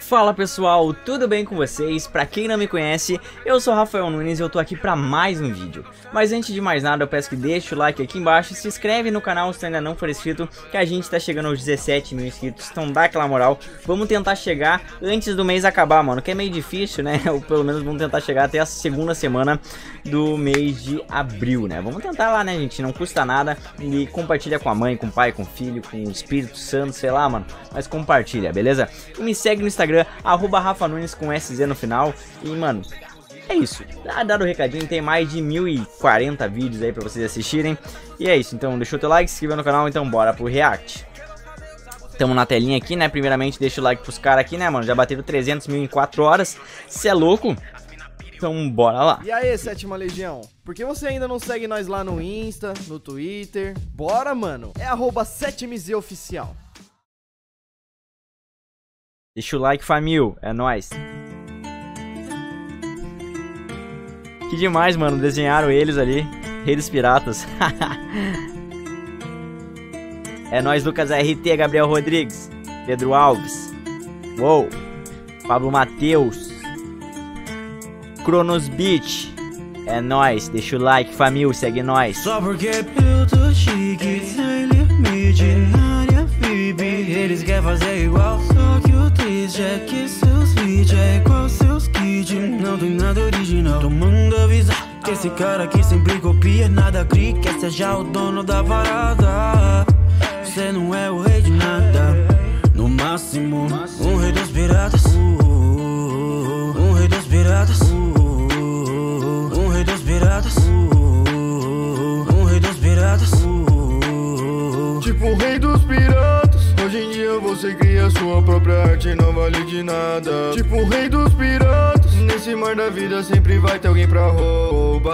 Fala pessoal, tudo bem com vocês? Pra quem não me conhece, eu sou Rafael Nunes e eu tô aqui pra mais um vídeo. Mas antes de mais nada, eu peço que deixe o like aqui embaixo, se inscreve no canal se ainda não for inscrito, que a gente tá chegando aos 17 mil inscritos, então dá aquela moral. Vamos tentar chegar antes do mês acabar, mano, que é meio difícil, né? Ou pelo menos vamos tentar chegar até a segunda semana do mês de abril, né? Vamos tentar lá, né, gente? Não custa nada e compartilha com a mãe, com o pai, com o filho, com o Espírito Santo, sei lá, mano. Mas compartilha, beleza? E me segue no Instagram, arroba Rafa Nunes com SZ no final. E, mano, é isso. Dado o recadinho, tem mais de 1040 vídeos aí pra vocês assistirem. E é isso, então deixa o teu like, se inscreva no canal, então bora pro react. Tamo na telinha aqui, né? Primeiramente, deixa o like pros caras aqui, né, mano? Já bateram 300 mil em 4 horas. Cê é louco? Então bora lá. E aí, Sétima Legião? Por que você ainda não segue nós lá no Insta, no Twitter? Bora, mano! É arroba 7MZ Oficial. Deixa o like, família. É nóis. Que demais, mano. Desenharam eles ali. Rei dos Piratas. é nóis, Lucas RT, Gabriel Rodrigues, Pedro Alves. Uou. Pablo Matheus. Cronos Beach. É nóis. Deixa o like, família. Segue nós. Só porque é eu tô chique, sem limite na área. Eles querem fazer igual, nada original. Tô manda avisar que esse cara aqui sempre copia, nada cria. Quer seja o dono da parada. Você não é o rei de nada. No máximo, um rei dos piratas. Um rei dos piratas. Um rei dos piratas. Um rei dos piratas. Tipo o rei dos piratas. Hoje em dia você cria sua própria arte e não vale de nada. Tipo o rei dos piratas. Nesse mar da vida sempre vai ter alguém pra roubá-la.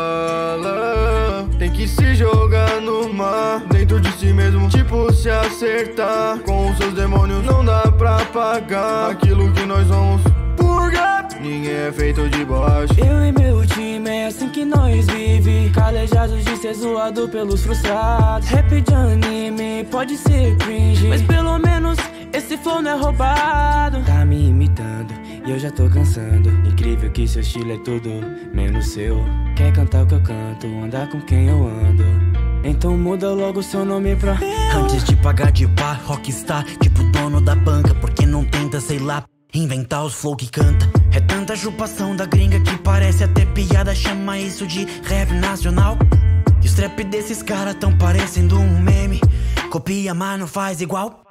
Tem que se jogar no mar, dentro de si mesmo. Tipo se acertar com os seus demônios. Não dá pra pagar aquilo que nós vamos purgar. Ninguém é feito de borracha. Eu e meu time é assim que nós vive Calejados de ser zoado pelos frustrados Rap de anime pode ser cringe Mas pelo menos esse flow não é roubado Tá me e eu já tô cansando. Incrível que seu estilo é tudo menos seu. Quer cantar o que eu canto, andar com quem eu ando. Então muda logo seu nome pra Antes de pagar de bar, rockstar Tipo dono da banca, porque não tenta, sei lá Inventar os flow que canta. É tanta chupação da gringa que parece até piada Chama isso de rap nacional. E os trap desses caras tão parecendo um meme. Copia, mas não faz igual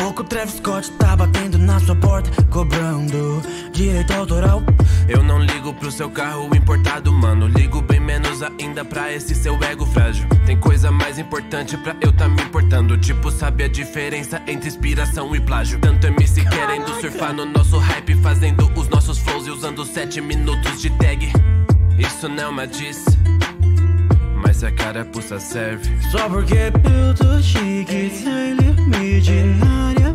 pouco Travis Scott tá batendo na sua porta Cobrando direito autoral Eu não ligo pro seu carro importado, mano. Ligo bem menos ainda pra esse seu ego frágil. Tem coisa mais importante pra eu tá me importando. Tipo, sabe a diferença entre inspiração e plágio. Tanto MC querendo surfar no nosso hype, fazendo os nossos flows e usando 7 minutos de tag. Isso não é uma diss, mas se a carapuça serve. Só porque eu tô chique, sem limite na área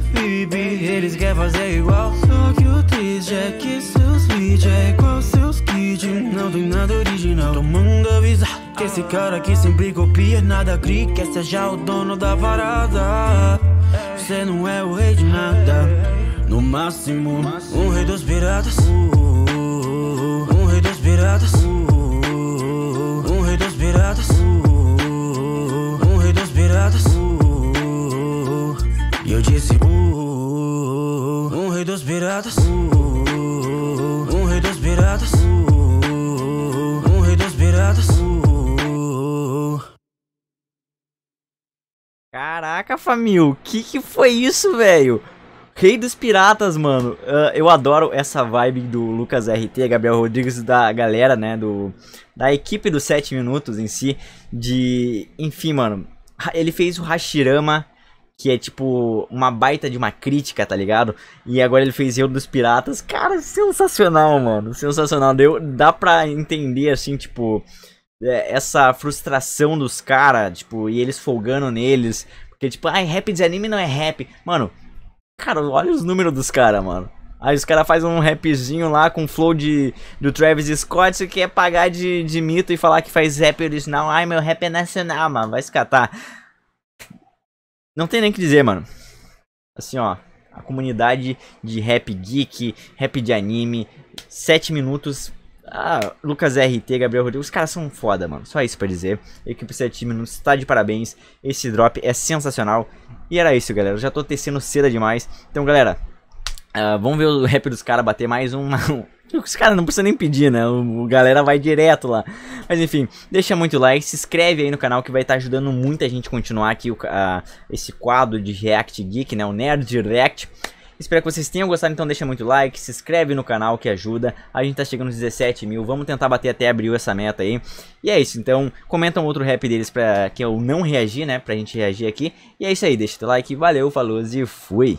Eles querem fazer igual, só que o triste é que seus vídeos é igual seus kits Não tem nada original, tô manda avisar Que esse cara aqui sempre copia, nada. Cria Quer seja o dono da parada. Você não é o rei de nada. No máximo, um rei dos piratas. Um E eu disse uh, Um rei dos piratas Um rei dos piratas Um rei dos piratas Caraca, família, que que foi isso, velho? Rei dos Piratas, mano. Ah, eu adoro essa vibe do Lucas RT, Gabriel Rodrigues, da galera, né? Do, da equipe dos 7 minutos em si. De. Enfim, mano. Ele fez o Hashirama, que é tipo uma baita de uma crítica, tá ligado? E agora ele fez Eu dos Piratas. Cara, sensacional, mano. Sensacional. Deu, dá pra entender, assim, tipo. é, Essa frustração dos caras, tipo, e eles folgando neles. Porque, tipo, ai, rap de anime não é rap. Mano, Cara, olha os números dos caras, mano. Aí os caras fazem um rapzinho lá com flow de, do Travis Scott. Você quer pagar de, de mito e falar que faz rap original. Ai, meu rap é nacional, mano. Vai se catar. Não tem nem que dizer, mano. Assim, ó. a comunidade de rap geek, rap de anime, 7 minutos. Ah, Lucas RT, Gabriel Rodrigues, os caras são foda, mano. Só isso pra dizer. Equipe 7 minutos tá de parabéns. Esse drop é sensacional. E era isso, galera. Eu já tô tecendo cedo demais. Então, galera, uh, vamos ver o rap dos caras bater mais um. Os caras não precisam nem pedir, né? O, o, galera vai direto lá. Mas enfim, deixa muito like, se inscreve aí no canal que vai estar tá ajudando muita gente a continuar aqui o, uh, esse quadro de React Geek, né? O Nerd React. Espero que vocês tenham gostado, então deixa muito like, se inscreve no canal que ajuda. A gente tá chegando nos 17 mil, vamos tentar bater até abril essa meta aí. E é isso, então comenta um outro rap deles pra que eu não reagir, né? Pra gente reagir aqui. E é isso aí, deixa o like, valeu, falou e fui!